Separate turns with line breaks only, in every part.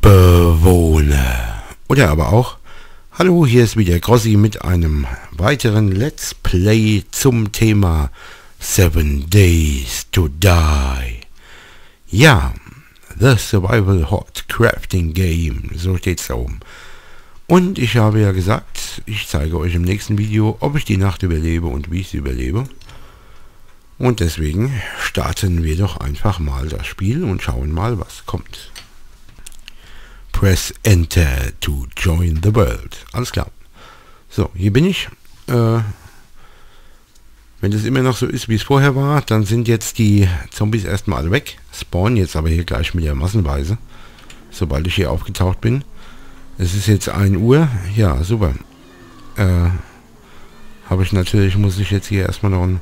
Bewohner. Oder aber auch, hallo, hier ist wieder Grossi mit einem weiteren Let's Play zum Thema Seven Days to Die. Ja, The Survival Hot Crafting Game, so steht's da oben. Und ich habe ja gesagt, ich zeige euch im nächsten Video, ob ich die Nacht überlebe und wie ich sie überlebe. Und deswegen starten wir doch einfach mal das Spiel und schauen mal, was kommt. Press Enter to join the world. Alles klar. So, hier bin ich. Äh, wenn das immer noch so ist, wie es vorher war, dann sind jetzt die Zombies erstmal alle weg. Spawnen jetzt aber hier gleich wieder massenweise. Sobald ich hier aufgetaucht bin. Es ist jetzt 1 Uhr. Ja, super. Äh, habe ich natürlich, muss ich jetzt hier erstmal noch ein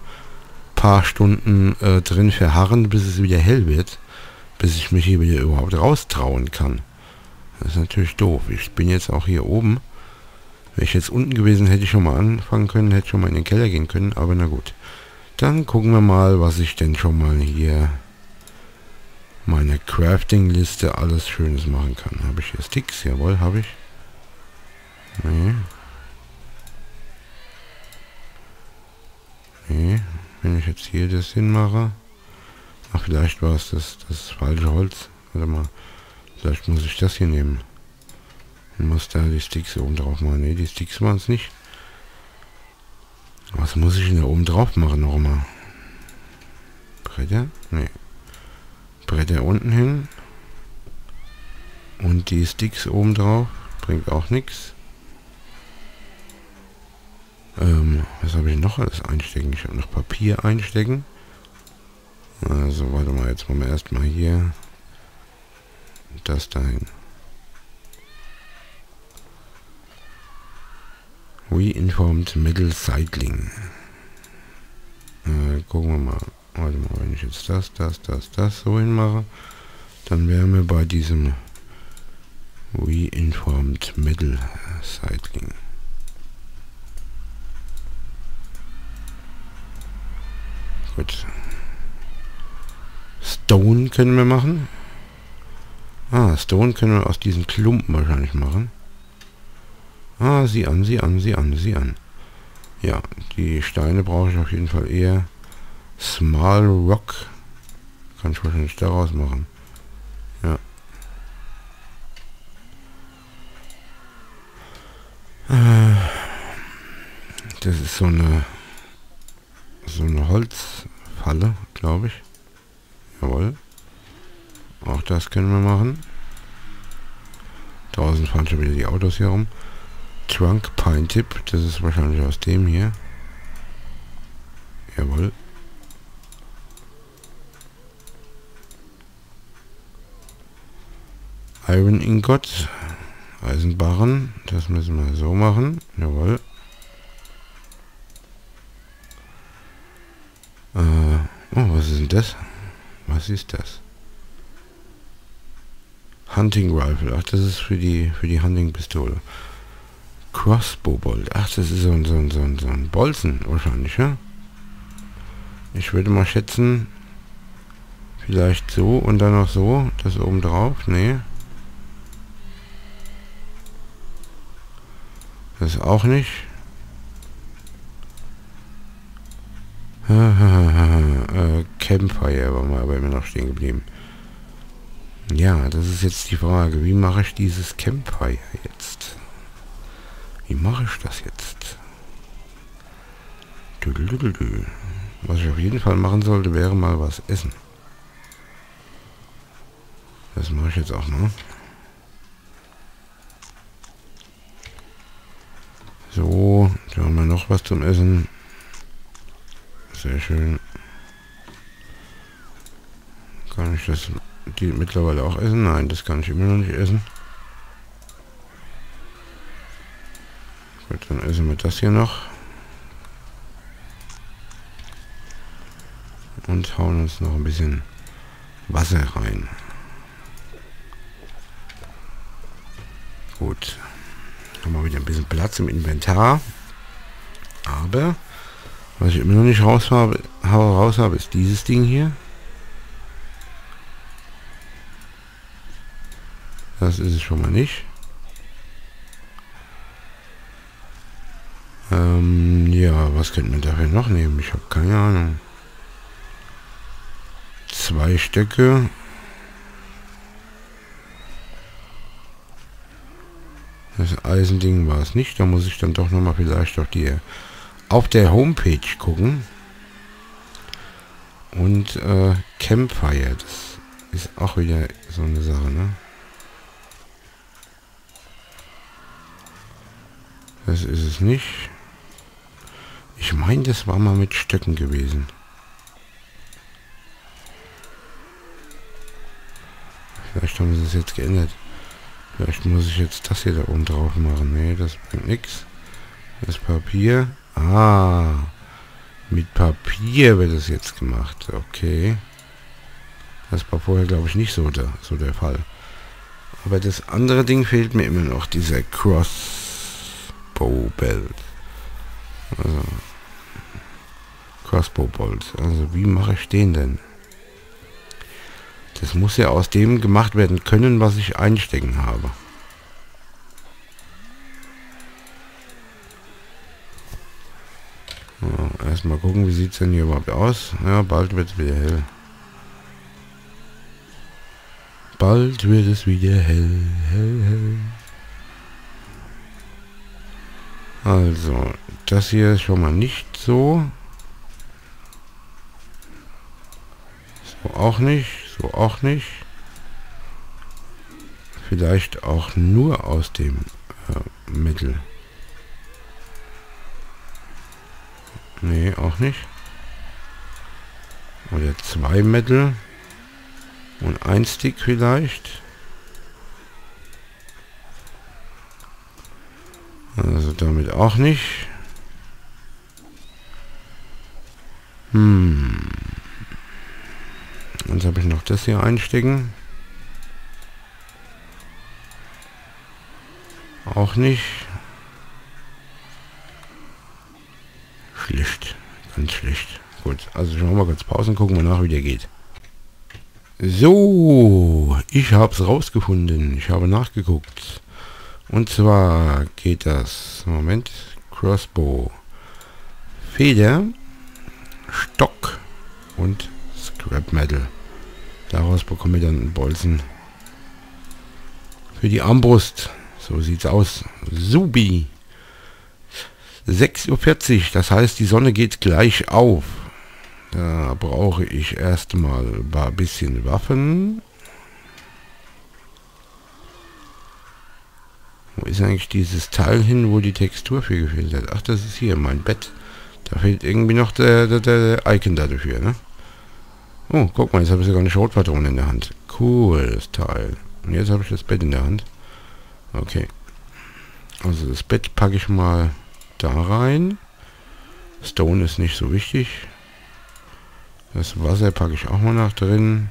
paar Stunden äh, drin verharren, bis es wieder hell wird. Bis ich mich hier wieder überhaupt raustrauen kann. Das ist natürlich doof. Ich bin jetzt auch hier oben. Wäre ich jetzt unten gewesen, hätte ich schon mal anfangen können, hätte schon mal in den Keller gehen können, aber na gut. Dann gucken wir mal, was ich denn schon mal hier meine Crafting-Liste alles Schönes machen kann. Habe ich hier Sticks? Jawohl, habe ich. Nee. Nee. Wenn ich jetzt hier das hinmache. Ach, vielleicht war es das, das falsche Holz. Warte mal. Vielleicht muss ich das hier nehmen. Muss da die Sticks oben drauf machen. Ne, die Sticks waren es nicht. Was muss ich denn da oben drauf machen nochmal? Bretter? Ne. Bretter unten hin. Und die Sticks oben drauf. Bringt auch nichts. Ähm, was habe ich noch alles einstecken? Ich habe noch Papier einstecken. Also, warte mal, jetzt machen wir erstmal hier das dahin. We informed middle cycling. Äh, gucken wir mal. Warte mal, wenn ich jetzt das, das, das, das so hinmache, dann wären wir bei diesem We informed middle cycling. Gut. Stone können wir machen. Ah, Stone können wir aus diesen Klumpen wahrscheinlich machen. Ah, sieh an, sieh an, sieh an, sieh an. Ja, die Steine brauche ich auf jeden Fall eher. Small Rock. Kann ich wahrscheinlich daraus machen. Ja. Äh, das ist so eine so eine Holzfalle, glaube ich. Jawohl. Auch das können wir machen. Draußen fahren schon wieder die Autos hier rum. Trunk Pine Tip, das ist wahrscheinlich aus dem hier. Jawohl. Iron Ingot, Eisenbarren, das müssen wir so machen. Jawohl. Äh, oh, was ist denn das? Was ist das? Hunting Rifle. Ach, das ist für die für die Hunting Pistole. Crossbow Bolt. Ach, das ist so ein, so ein, so ein, so ein Bolzen wahrscheinlich, ja? Ich würde mal schätzen, vielleicht so und dann noch so, das oben drauf. Nee. Das auch nicht. äh, Campfire war mal bei mir noch stehen geblieben. Ja, das ist jetzt die Frage. Wie mache ich dieses Campfire jetzt? Wie mache ich das jetzt? Was ich auf jeden Fall machen sollte, wäre mal was essen. Das mache ich jetzt auch mal. So, da haben wir noch was zum Essen. Sehr schön. Kann ich das die mittlerweile auch essen? Nein, das kann ich immer noch nicht essen. Gut, dann essen wir das hier noch. Und hauen uns noch ein bisschen Wasser rein. Gut. Haben wir wieder ein bisschen Platz im Inventar. Aber, was ich immer noch nicht raus habe, raus habe ist dieses Ding hier. Das ist es schon mal nicht. Ähm, ja, was könnte man dafür noch nehmen? Ich habe keine Ahnung. Zwei Stöcke. Das Eisending war es nicht. Da muss ich dann doch nochmal vielleicht auf die auf der Homepage gucken. Und äh, Campfire, das ist auch wieder so eine Sache, ne? Das ist es nicht. Ich meine, das war mal mit Stöcken gewesen. Vielleicht haben sie es jetzt geändert. Vielleicht muss ich jetzt das hier da oben drauf machen. Nee, das bringt nichts. Das Papier. Ah. Mit Papier wird es jetzt gemacht. Okay. Das war vorher, glaube ich, nicht so der, so der Fall. Aber das andere Ding fehlt mir immer noch. Dieser Crossbow Belt. Also. Crossbow Bolt. Also wie mache ich den denn? Das muss ja aus dem gemacht werden können, was ich einstecken habe. So, erstmal gucken, wie sieht es denn hier überhaupt aus. Ja, bald wird es wieder hell. Bald wird es wieder hell, hell, hell. Also, das hier ist schon mal nicht so. So auch nicht. So auch nicht. Vielleicht auch nur aus dem äh, Mittel. Nee, auch nicht. Oder zwei Metal und ein Stick vielleicht. Also damit auch nicht. Hm. Jetzt habe ich noch das hier einstecken. Auch nicht. Schlicht. Ganz schlicht. Gut, also schauen wir mal kurz Pausen, gucken wir nach, wie der geht. So, ich habe es rausgefunden. Ich habe nachgeguckt. Und zwar geht das, Moment, Crossbow, Feder, Stock und Scrap Metal. Daraus bekomme ich dann Bolzen für die Armbrust. So sieht's aus. Subi. 6.40 Uhr, das heißt, die Sonne geht gleich auf. Da brauche ich erstmal ein bisschen Waffen. Wo ist eigentlich dieses Teil hin, wo die Textur für gefehlt hat? Ach, das ist hier, mein Bett. Da fehlt irgendwie noch der, der, der Icon dafür, ne? Oh, guck mal, jetzt habe ich sogar eine Schrotpatrone in der Hand. Cooles Teil. Und jetzt habe ich das Bett in der Hand. Okay. Also das Bett packe ich mal da rein. Stone ist nicht so wichtig. Das Wasser packe ich auch mal nach drin.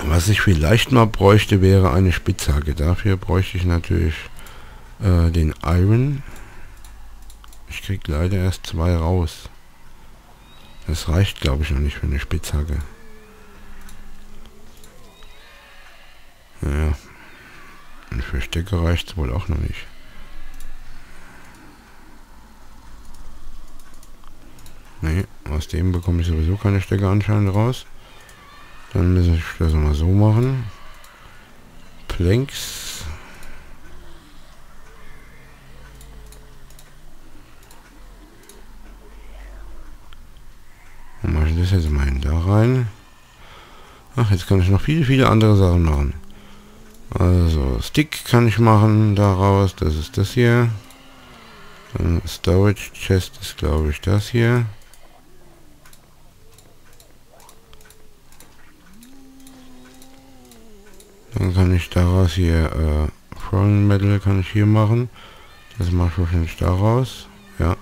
Was ich vielleicht mal bräuchte, wäre eine Spitzhacke. Dafür bräuchte ich natürlich äh, den Iron. Ich krieg leider erst zwei raus. Das reicht, glaube ich, noch nicht für eine Spitzhacke. Naja. Und für Stecke reicht wohl auch noch nicht. Nee, aus dem bekomme ich sowieso keine Stecke anscheinend raus. Dann muss ich das mal so machen. Planks Dann mache ich das jetzt mal da rein. Ach, jetzt kann ich noch viele, viele andere Sachen machen. Also, Stick kann ich machen daraus. Das ist das hier. Dann Storage Chest ist, glaube ich, das hier. Dann kann ich daraus hier äh, Fallen Metal kann ich hier machen. Das mache ich wahrscheinlich daraus. Ja.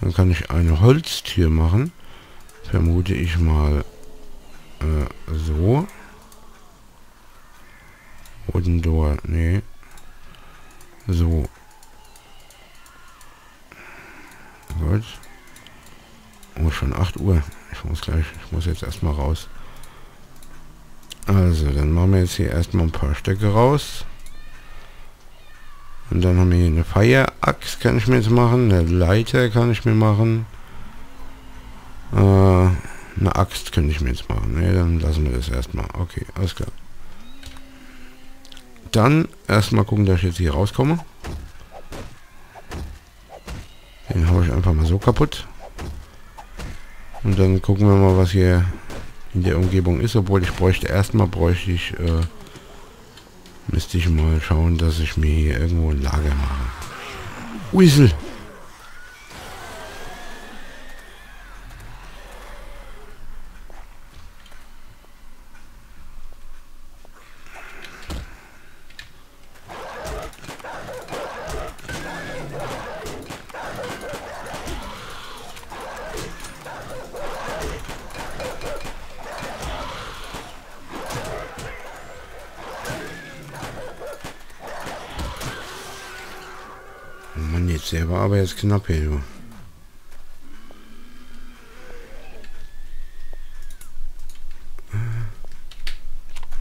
Dann kann ich eine Holztür machen. Vermute ich mal äh, so. Wooden Door, nee. So. Gut. Oh, schon 8 Uhr. Ich muss gleich, ich muss jetzt erstmal raus. Also, dann machen wir jetzt hier erstmal ein paar Stöcke raus. Und dann haben wir hier eine Feieraxt, kann ich mir jetzt machen. Eine Leiter kann ich mir machen. Äh, eine Axt könnte ich mir jetzt machen. Ne, dann lassen wir das erstmal. Okay, alles klar. Dann erstmal gucken, dass ich jetzt hier rauskomme. Den haue ich einfach mal so kaputt. Und dann gucken wir mal, was hier in der Umgebung ist. Obwohl ich bräuchte erstmal bräuchte ich äh, müsste ich mal schauen, dass ich mir hier irgendwo ein Lager mache. Weasel! Der knapp hier, du.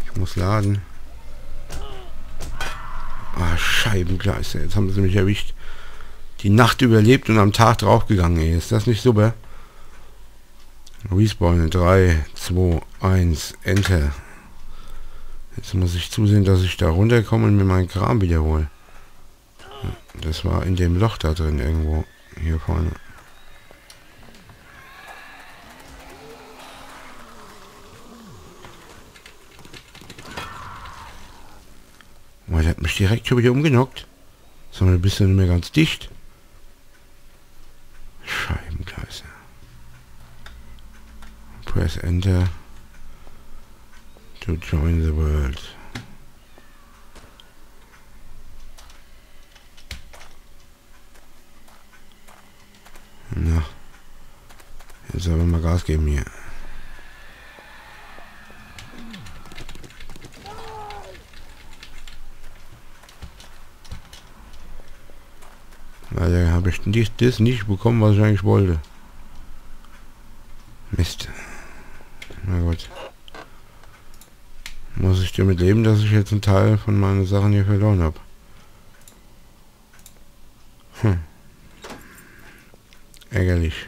Ich muss laden. Ah, Scheibengleise. Jetzt haben sie mich erwischt. Die Nacht überlebt und am Tag draufgegangen. Ey. Ist das nicht super? Respawn 3, 2, 1, Enter. Jetzt muss ich zusehen, dass ich da runterkomme und mir meinen Kram wiederhole. Das war in dem Loch da drin irgendwo. Hier vorne. Oh, der hat mich direkt schon wieder umgenockt. Sondern ja nicht mehr ganz dicht. Scheibengleise. Press Enter to join the world. Na. Jetzt aber mal Gas geben hier. Leider habe ich nicht, das nicht bekommen, was ich eigentlich wollte. Mist. Na gut. Muss ich damit leben, dass ich jetzt einen Teil von meinen Sachen hier verloren habe. Hm. Ärgerlich.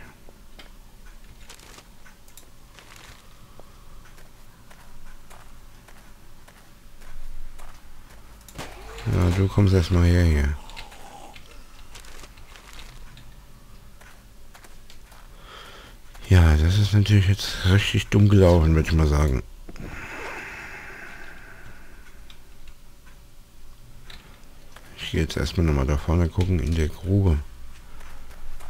Ja, du kommst erstmal her hier. Ja, das ist natürlich jetzt richtig dumm gelaufen, würde ich mal sagen. Ich gehe jetzt erstmal nochmal da vorne gucken in der Grube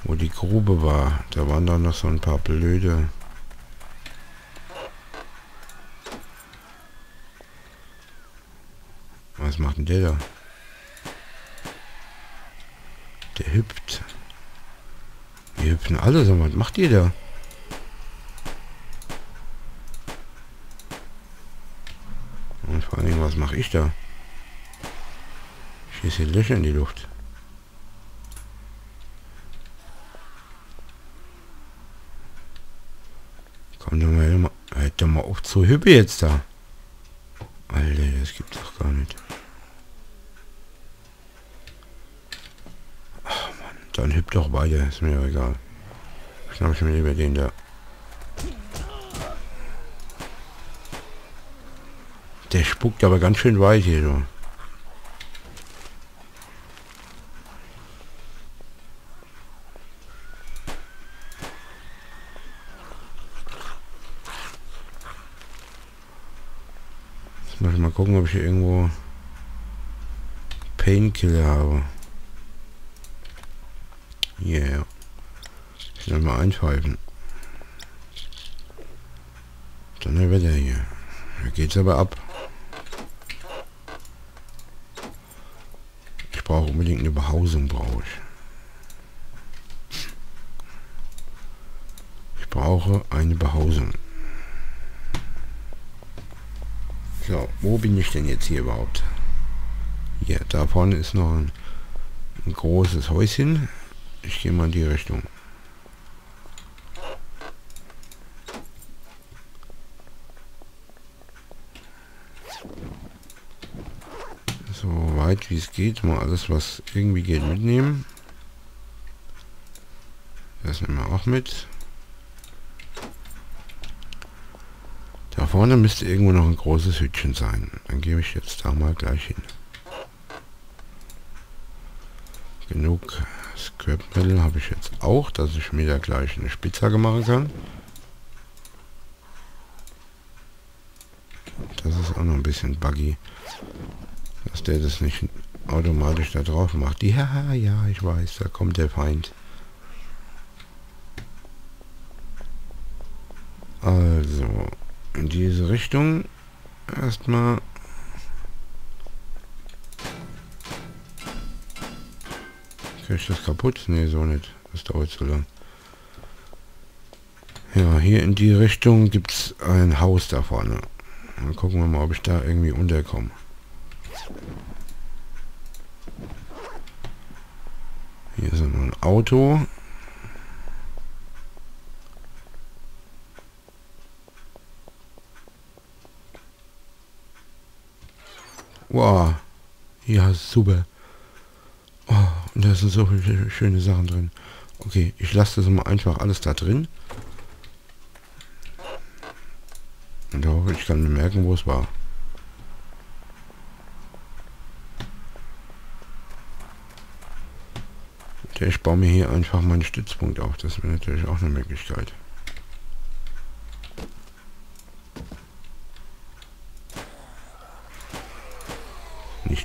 wo die Grube war. Da waren doch noch so ein paar blöde... Was macht denn der da? Der hüpft. Die hüpfen alle so. Was macht ihr da? Und vor allem, was mache ich da? Ich schieße Löcher in die Luft. Auf zur Hüppe jetzt da. Alter, das gibt's doch gar nicht. Ach Mann, dann hüpft doch weiter, ist mir egal. Schnapp ich mir lieber den da. Der spuckt aber ganz schön weit hier, so. gucken, ob ich hier irgendwo Painkiller habe. Yeah. Ich soll mal einpfeifen. Dann der Wetter hier. Da geht's aber ab. Ich brauche unbedingt eine Behausung, brauche ich. Ich brauche eine Behausung. So, wo bin ich denn jetzt hier überhaupt? Hier, da vorne ist noch ein, ein großes Häuschen. Ich gehe mal in die Richtung. So weit wie es geht, mal alles was irgendwie geht mitnehmen. Das nehmen wir auch mit. Vorne müsste irgendwo noch ein großes Hütchen sein. Dann gebe ich jetzt da mal gleich hin. Genug Scrap Metal habe ich jetzt auch, dass ich mir da gleich eine Spitzhacke machen kann. Das ist auch noch ein bisschen buggy, dass der das nicht automatisch da drauf macht. Ja, ja, ich weiß, da kommt der Feind. Also, in diese Richtung erstmal. Kriege ich das kaputt? Ne, so nicht. Das dauert zu lang. Ja, hier in die Richtung gibt es ein Haus da vorne. Dann gucken wir mal, ob ich da irgendwie unterkomme. Hier ist noch ein Auto. Wow. Ja, super. Oh, da sind so viele schöne Sachen drin. Okay, ich lasse das mal einfach alles da drin. Und hoffe, ich kann mir merken, wo es war. Ich baue mir hier einfach meinen Stützpunkt auf. Das wäre natürlich auch eine Möglichkeit.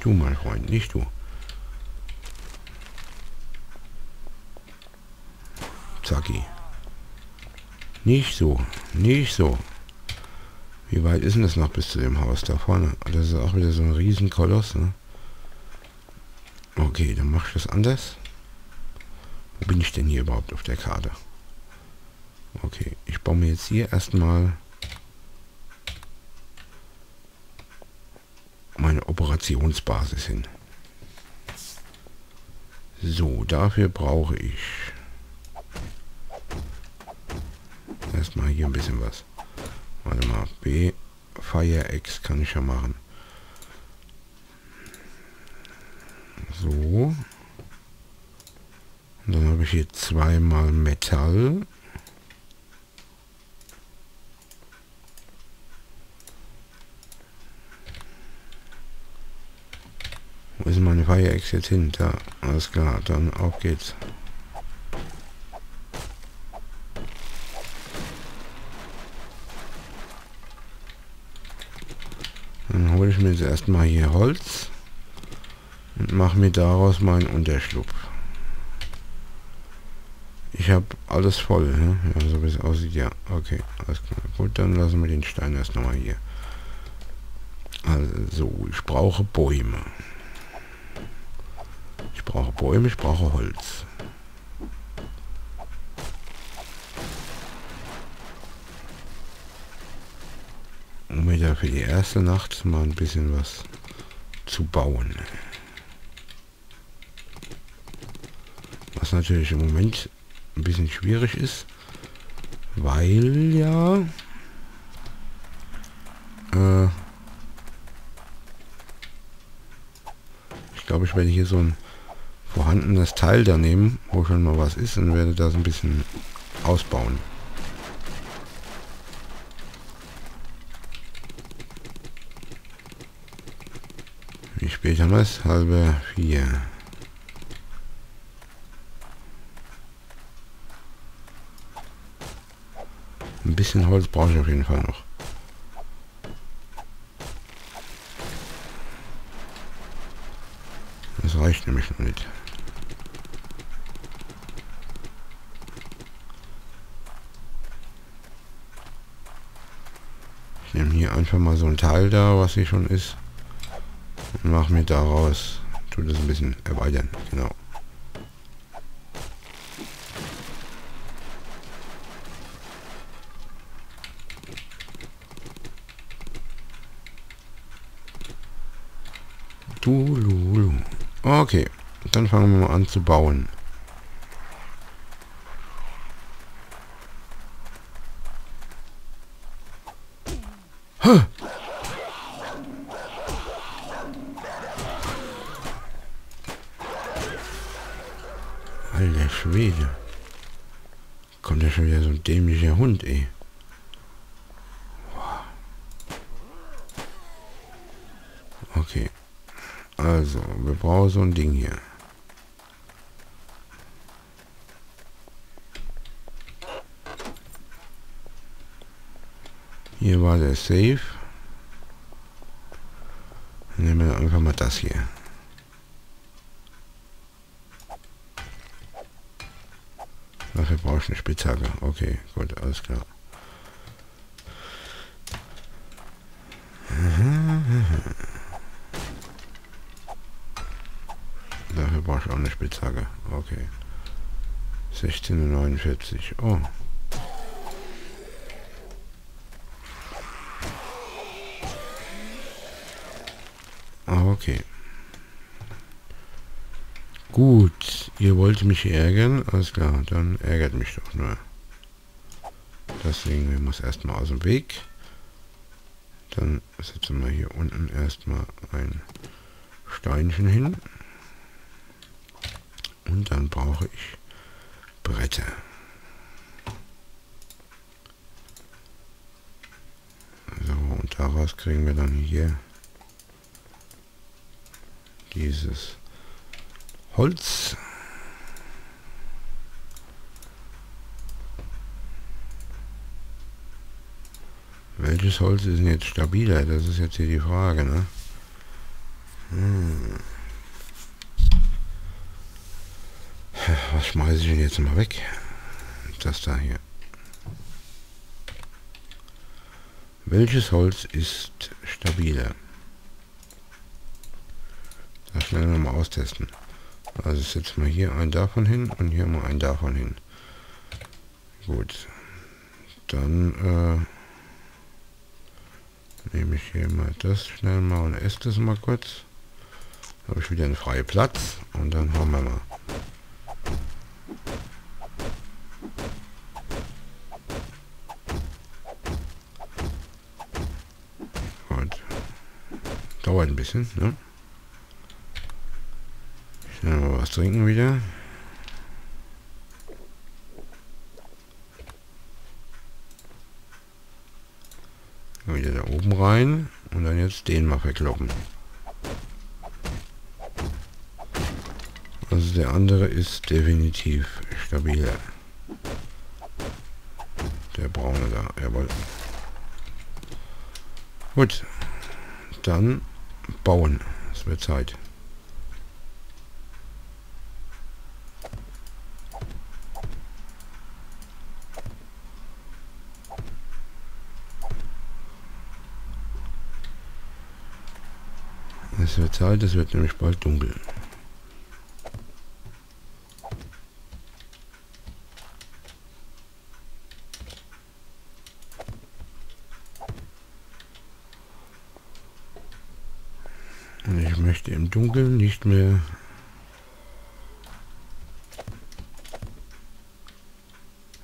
Du, mein Freund, nicht du. Zacki. Nicht so, nicht so. Wie weit ist denn das noch bis zu dem Haus da vorne? Das ist auch wieder so ein Riesenkoloss, ne? Okay, dann mache ich das anders. Wo bin ich denn hier überhaupt auf der Karte? Okay, ich baue mir jetzt hier erstmal meine Operationsbasis hin. So, dafür brauche ich erstmal hier ein bisschen was. Warte mal, B, Fire kann ich ja machen. So. Und dann habe ich hier zweimal Metall. Ist meine Fire jetzt hin? Da, alles klar, dann auf geht's. Dann hole ich mir jetzt erstmal hier Holz und mache mir daraus meinen Unterschlupf. Ich habe alles voll, ne? ja, so wie es aussieht, ja, okay, alles klar. Gut, dann lassen wir den Stein erst nochmal hier. Also, ich brauche Bäume brauche Bäume, ich brauche Holz. Um da für die erste Nacht mal ein bisschen was zu bauen. Was natürlich im Moment ein bisschen schwierig ist, weil ja äh, ich glaube, ich werde hier so ein vorhandenes Teil da nehmen, wo schon mal was ist und werde das ein bisschen ausbauen. Wie spät haben wir es? Halbe vier. Ein bisschen Holz brauche ich auf jeden Fall noch. Das reicht nämlich noch nicht. Einfach mal so ein Teil da, was hier schon ist. Und mache mir daraus, tut das ein bisschen erweitern, genau. Okay, dann fangen wir mal an zu bauen. Huh. Alter Schwede. Kommt ja schon wieder so ein dämlicher Hund, ey. Okay. Brauchen so ein Ding hier. Hier war der Safe. Nehmen wir einfach mal das hier. Dafür brauche ich eine Spitzhacke. Okay, gut, alles klar. Dafür brauche ich auch eine Spitzhacke. Okay. 16,49. Oh. Ah, okay. Gut, ihr wollt mich ärgern? Alles klar, dann ärgert mich doch nur. Deswegen, wir muss erstmal aus dem Weg. Dann setzen wir hier unten erstmal ein Steinchen hin. Und dann brauche ich Bretter. So, und daraus kriegen wir dann hier dieses Holz. Welches Holz ist denn jetzt stabiler? Das ist jetzt hier die Frage, ne? Hm. Was schmeiße ich denn jetzt mal weg? Das da hier. Welches Holz ist stabiler? Das schnell nochmal austesten. Also ich setze mal hier einen davon hin und hier mal einen davon hin. Gut. Dann äh, nehme ich hier mal das schnell mal und esse das mal kurz. habe ich wieder einen freien Platz und dann haben wir mal. Gut. Dauert ein bisschen, ne? Schnell mal was trinken wieder. Wieder da oben rein und dann jetzt den mal verkloppen. Also der andere ist definitiv stabiler. Der braune da, jawohl. Gut, dann bauen. Es wird Zeit. Es wird Zeit, es wird nämlich bald dunkel. Und ich möchte im Dunkeln nicht mehr.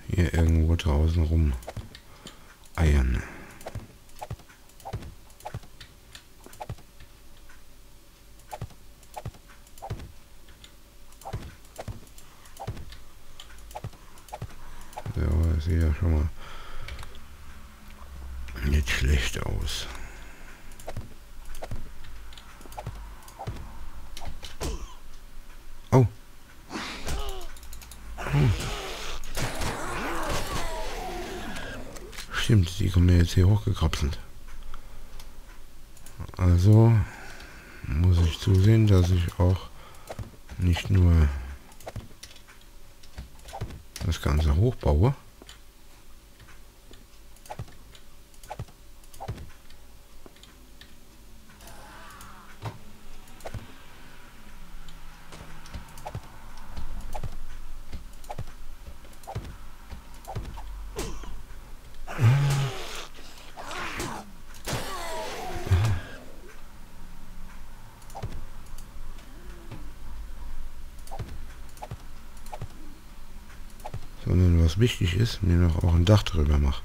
Hier irgendwo draußen rum eiern. sieht ja schon mal nicht schlecht aus. Oh. oh. Stimmt, die kommen jetzt hier hochgekrapselt. Also muss ich zusehen, dass ich auch nicht nur das Ganze hochbaue, wichtig ist, mir noch auch ein Dach drüber mache.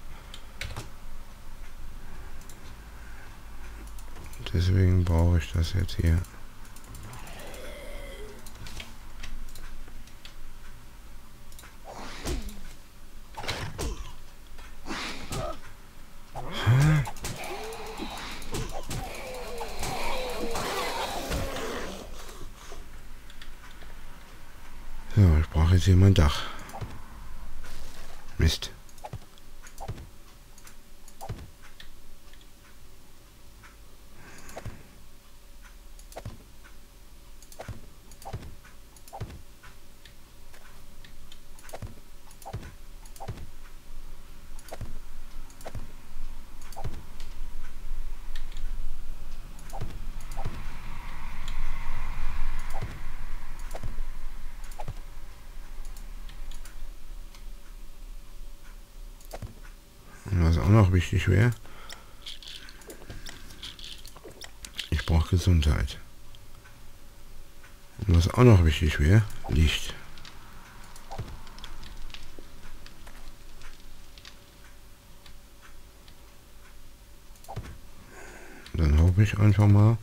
Deswegen brauche ich das jetzt hier. So, ich brauche jetzt hier mein Dach. Mist. was auch noch wichtig wäre, ich brauche Gesundheit. Und was auch noch wichtig wäre, Licht. Dann hoffe ich einfach mal,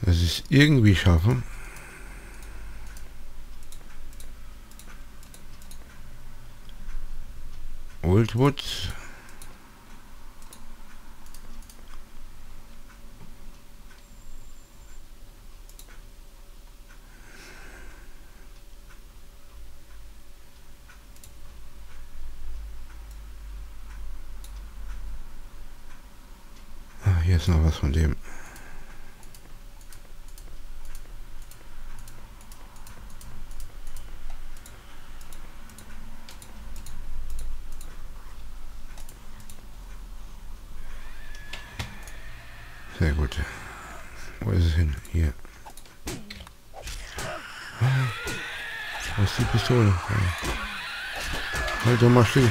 dass ich es irgendwie schaffe, Oldwood. Ah, hier ist noch was von dem. Sehr gut. Wo ist es hin? Hier. Ah, wo ist die Pistole? Halt doch mal still.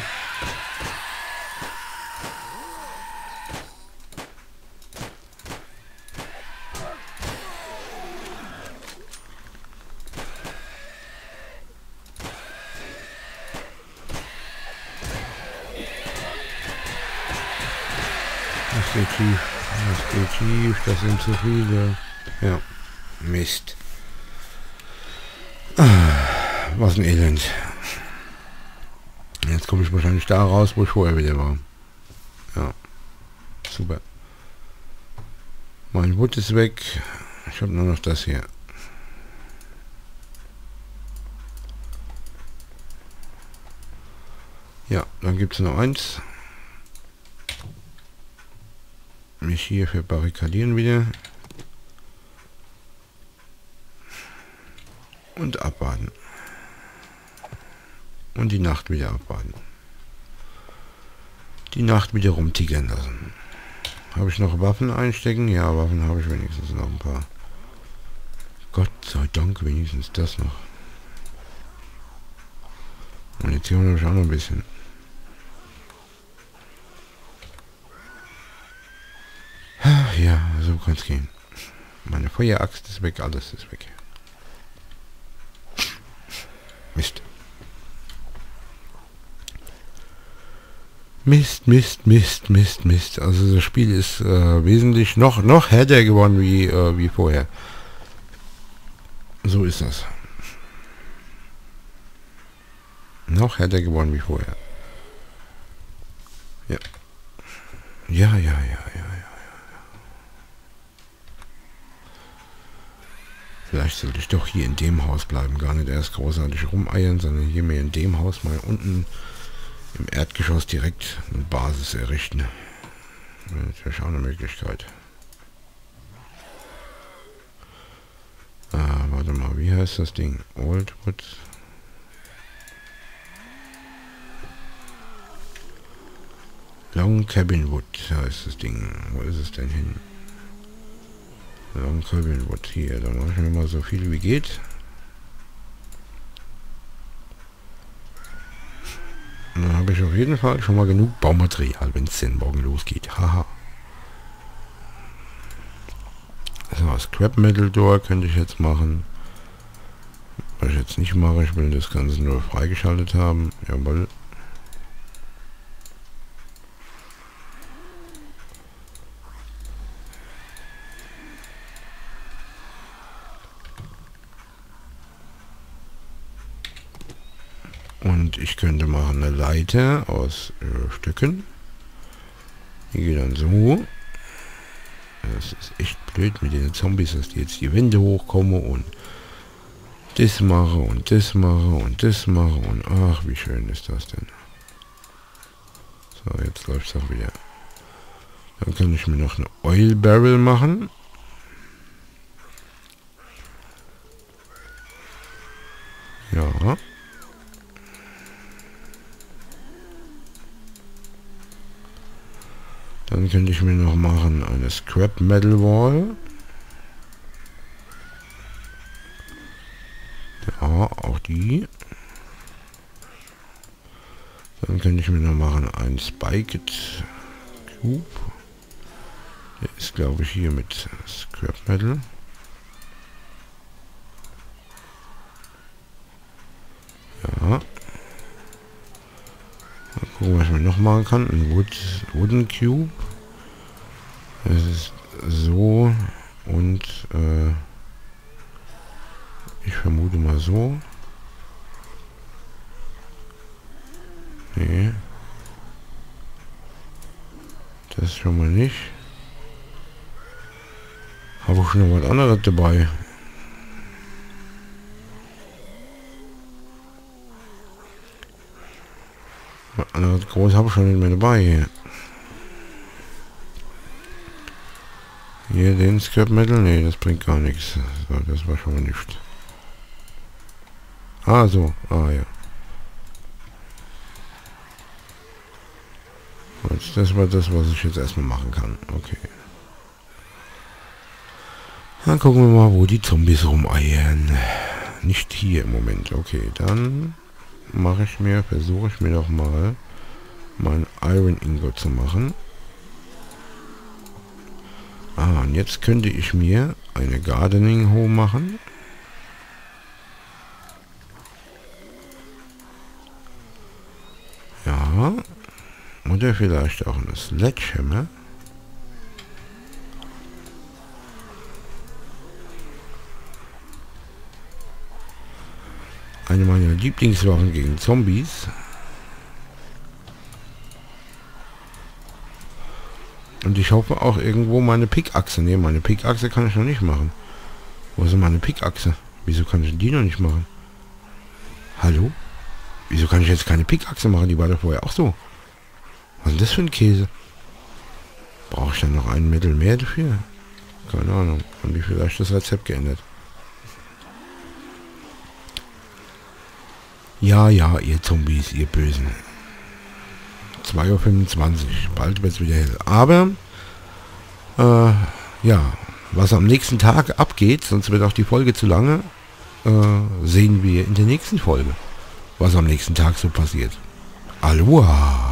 Das geht schief. Das geht schief. Das sind zu viele. Ja. Mist. Ah, was ein Elend. Jetzt komme ich wahrscheinlich da raus, wo ich vorher wieder war. Ja. Super. Mein Wood ist weg. Ich habe nur noch das hier. Ja, dann gibt es noch eins. mich hier für barrikadieren wieder. Und abwarten. Und die Nacht wieder abwarten. Die Nacht wieder rumtigern lassen. Habe ich noch Waffen einstecken? Ja, Waffen habe ich wenigstens noch ein paar. Gott sei Dank wenigstens das noch. Munition habe ich auch noch ein bisschen. ja, so kann es gehen. Meine Feueraxt ist weg, alles ist weg. Mist. Mist, Mist, Mist, Mist, Mist. Also das Spiel ist äh, wesentlich noch noch härter geworden wie äh, wie vorher. So ist das. Noch härter geworden wie vorher. Ja. Ja, ja, ja, ja. Vielleicht sollte ich doch hier in dem Haus bleiben, gar nicht erst großartig rumeiern, sondern hier mir in dem Haus mal unten im Erdgeschoss direkt eine Basis errichten. Wäre natürlich auch eine Möglichkeit. Ah, warte mal, wie heißt das Ding? Oldwood. Long Cabin Wood heißt das Ding. Wo ist es denn hin? Long Cabin Wood hier. Dann mache ich mir mal so viel wie geht. Dann habe ich auf jeden Fall schon mal genug Baumaterial, wenn es denn morgen losgeht. Haha. So, Scrap Metal Door könnte ich jetzt machen. jetzt nicht mache. Ich will das Ganze nur freigeschaltet haben. Jawohl. Und ich könnte Leiter aus äh, Stücken. Die geht dann so. Das ist echt blöd mit den Zombies, dass die jetzt die Wände hochkommen und das mache und das mache und das mache und ach, wie schön ist das denn. So, jetzt läuft es auch wieder. Dann kann ich mir noch eine Oil Barrel machen. Ja. Dann könnte ich mir noch machen eine Scrap Metal Wall. Ja, auch die. Dann könnte ich mir noch machen ein Spiked Cube. Der ist glaube ich hier mit Scrap Metal. Ja. Mal gucken, was mir noch machen kann. Ein Wood, Wooden Cube. Es ist so und äh, ich vermute mal so. Nee. Das schon mal nicht. Habe ich noch was anderes dabei. Anderes groß habe ich schon nicht mehr dabei hier. Hier den Scrap Metal? Nee, das bringt gar nichts. So, das war schon mal nicht. Ah, so. Ah, ja. Und das war das, was ich jetzt erstmal machen kann. Okay. Dann gucken wir mal, wo die Zombies rumeiern. Nicht hier im Moment. Okay, dann mache ich mir, versuche ich mir doch mal mein Iron Ingot zu machen. Ah, und jetzt könnte ich mir eine Gardening Home machen. Ja. Oder vielleicht auch eine Sledgehammer. Eine meiner Lieblingswaffen gegen Zombies. Und ich hoffe auch irgendwo meine Pickachse. Ne, meine Pickachse kann ich noch nicht machen. Wo ist meine Pickachse? Wieso kann ich die noch nicht machen? Hallo? Wieso kann ich jetzt keine Pickachse machen? Die war doch vorher auch so. Was ist das für ein Käse? Brauche ich dann noch ein Mittel mehr dafür? Keine Ahnung. Haben die vielleicht das Rezept geändert? Ja, ja, ihr Zombies, ihr Bösen. 2.25 Uhr. Bald wird es wieder hell. Aber, äh, ja, was am nächsten Tag abgeht, sonst wird auch die Folge zu lange, äh, sehen wir in der nächsten Folge was am nächsten Tag so passiert. Aloha!